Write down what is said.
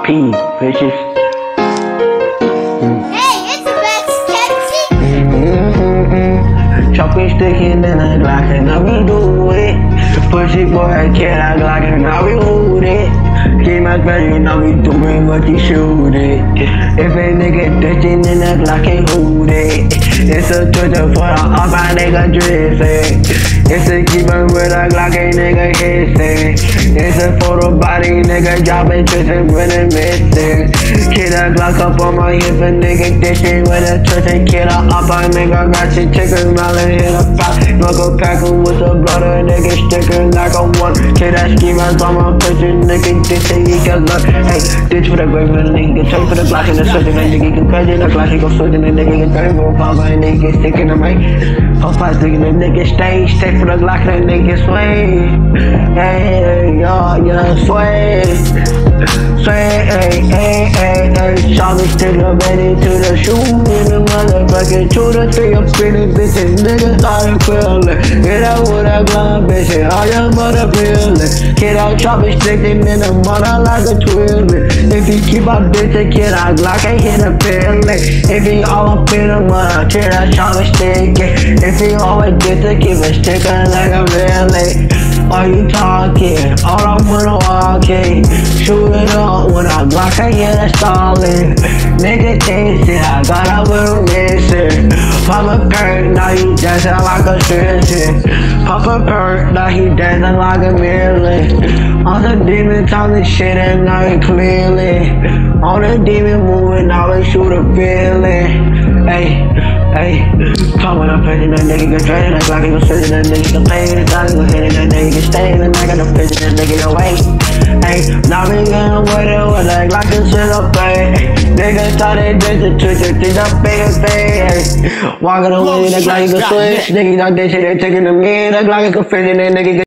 RIP, bitches. Hey, it's the best Pepsi. Chopping sticking in a Glock and I be do it. Pussy boy, I can't act like it, I be hold it. Keep my credit, and I be doing what you shoot it. If a nigga ditching in a Glock, can't hold it. It's a Twitter for the up, my nigga dressing. It's a keeper with a Glock, a nigga hissing. It's a photo body, nigga dropping twisting when it missing. Kid a Glock up on my hip, a nigga dishing with a twisting. Kid a up, a nigga got your chicken smiling in a pot. Knuckle packer with a brother, nigga sticking like a one. Kid a schemers on my picture, nigga dishing, he can look. Hey, ditch for the grave, a nigga take for the Glock and the switching, a nigga can crazy, the Glock, he go switching, a nigga turn for a pop, a nigga sticking mic. Pop five sticking, nigga stay, stay for the Glock, and a nigga sway. Hey, y'all, yeah, sway. Sway, hey, hey, hey, hey, Charlie to the ready to the shoe in the motherfucking to the three of pretty bitches, niggas started feeling. Get out with a glove, bitch, and all your mother feeling. Get out, chop it, sticking in the mother like a twirling. You keep on bitching, get out, Glock, I hit a feeling. If you up in the mother, get out, chop it, sticking. If you always to keep it sticking like a really. Are you talking? All I wanna walking. Shoot it up when I block, I get a stalling. Nigga chasing, I got a little missing. Pop a perk, now he dancing like a stretching. Pop a perk, now he dancing like a million. All the demons talking shit and now he clearly. All the demon moving, they shoot a feeling. Hey, hey, talk when I'm in that nigga get traded, that Glock go sitting, that nigga can play, that Glock go hit it, that nigga can stay, and I got a bitch, that nigga go wait. Hey, now we getting with it, with that Glock and shit up, hey. Nigga started dancing to the thing up in his face. Walking away, that Glock go switch, nigga got this shit, they taking the me, that Glock go fit, and that nigga